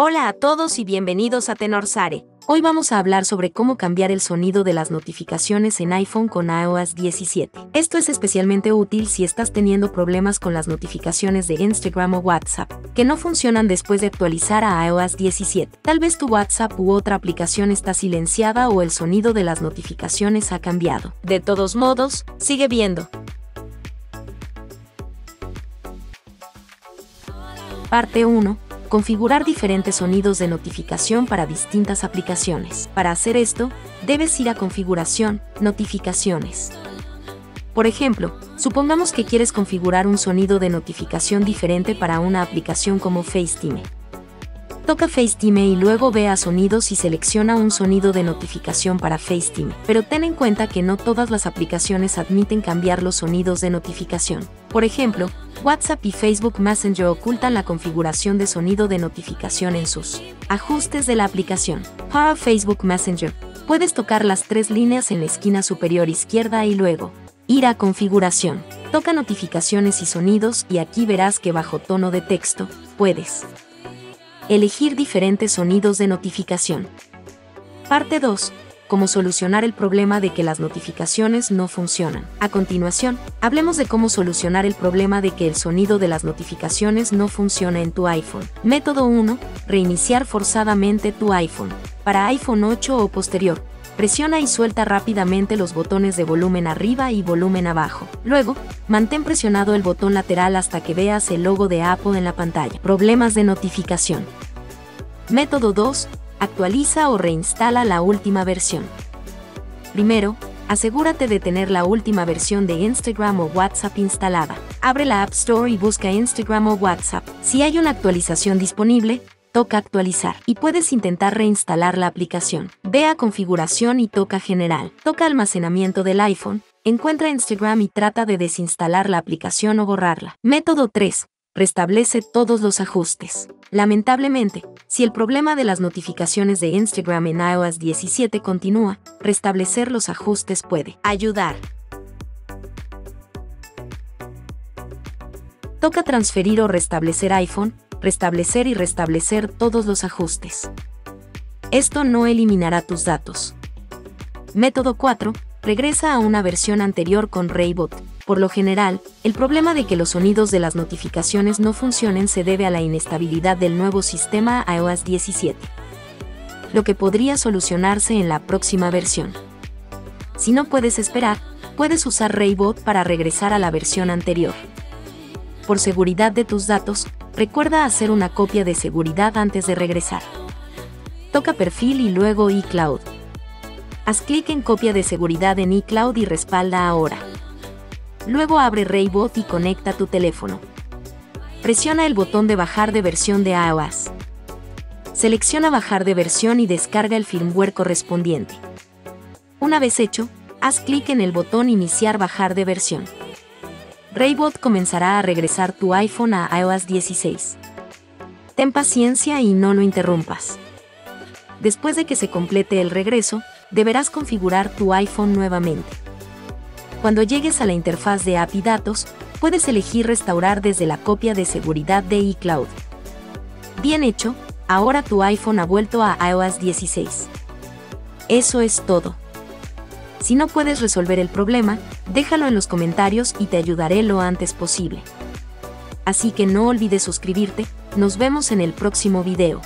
Hola a todos y bienvenidos a Tenorsare. Hoy vamos a hablar sobre cómo cambiar el sonido de las notificaciones en iPhone con iOS 17. Esto es especialmente útil si estás teniendo problemas con las notificaciones de Instagram o WhatsApp, que no funcionan después de actualizar a iOS 17. Tal vez tu WhatsApp u otra aplicación está silenciada o el sonido de las notificaciones ha cambiado. De todos modos, sigue viendo. Parte 1 configurar diferentes sonidos de notificación para distintas aplicaciones. Para hacer esto, debes ir a Configuración, Notificaciones. Por ejemplo, supongamos que quieres configurar un sonido de notificación diferente para una aplicación como FaceTime. Toca FaceTime y luego ve a sonidos y selecciona un sonido de notificación para FaceTime, pero ten en cuenta que no todas las aplicaciones admiten cambiar los sonidos de notificación. Por ejemplo, WhatsApp y Facebook Messenger ocultan la configuración de sonido de notificación en sus ajustes de la aplicación. Para Facebook Messenger, puedes tocar las tres líneas en la esquina superior izquierda y luego ir a configuración. Toca notificaciones y sonidos y aquí verás que bajo tono de texto puedes Elegir diferentes sonidos de notificación. Parte 2. Cómo solucionar el problema de que las notificaciones no funcionan. A continuación, hablemos de cómo solucionar el problema de que el sonido de las notificaciones no funciona en tu iPhone. Método 1. Reiniciar forzadamente tu iPhone. Para iPhone 8 o posterior, Presiona y suelta rápidamente los botones de volumen arriba y volumen abajo. Luego, mantén presionado el botón lateral hasta que veas el logo de Apple en la pantalla. Problemas de notificación. Método 2. Actualiza o reinstala la última versión. Primero, asegúrate de tener la última versión de Instagram o WhatsApp instalada. Abre la App Store y busca Instagram o WhatsApp. Si hay una actualización disponible, toca actualizar y puedes intentar reinstalar la aplicación. Ve a configuración y toca general. Toca almacenamiento del iPhone, encuentra Instagram y trata de desinstalar la aplicación o borrarla. Método 3. Restablece todos los ajustes. Lamentablemente, si el problema de las notificaciones de Instagram en iOS 17 continúa, restablecer los ajustes puede ayudar. Toca transferir o restablecer iPhone, restablecer y restablecer todos los ajustes. Esto no eliminará tus datos. Método 4. Regresa a una versión anterior con Raybot. Por lo general, el problema de que los sonidos de las notificaciones no funcionen se debe a la inestabilidad del nuevo sistema iOS 17, lo que podría solucionarse en la próxima versión. Si no puedes esperar, puedes usar Raybot para regresar a la versión anterior. Por seguridad de tus datos, Recuerda hacer una copia de seguridad antes de regresar. Toca Perfil y luego iCloud. Haz clic en Copia de seguridad en iCloud y respalda ahora. Luego abre Raybot y conecta tu teléfono. Presiona el botón de bajar de versión de iOS. Selecciona bajar de versión y descarga el firmware correspondiente. Una vez hecho, haz clic en el botón Iniciar bajar de versión. Raybot comenzará a regresar tu iPhone a iOS 16. Ten paciencia y no lo interrumpas. Después de que se complete el regreso, deberás configurar tu iPhone nuevamente. Cuando llegues a la interfaz de API Datos, puedes elegir restaurar desde la copia de seguridad de iCloud. Bien hecho, ahora tu iPhone ha vuelto a iOS 16. Eso es todo. Si no puedes resolver el problema, déjalo en los comentarios y te ayudaré lo antes posible. Así que no olvides suscribirte, nos vemos en el próximo video.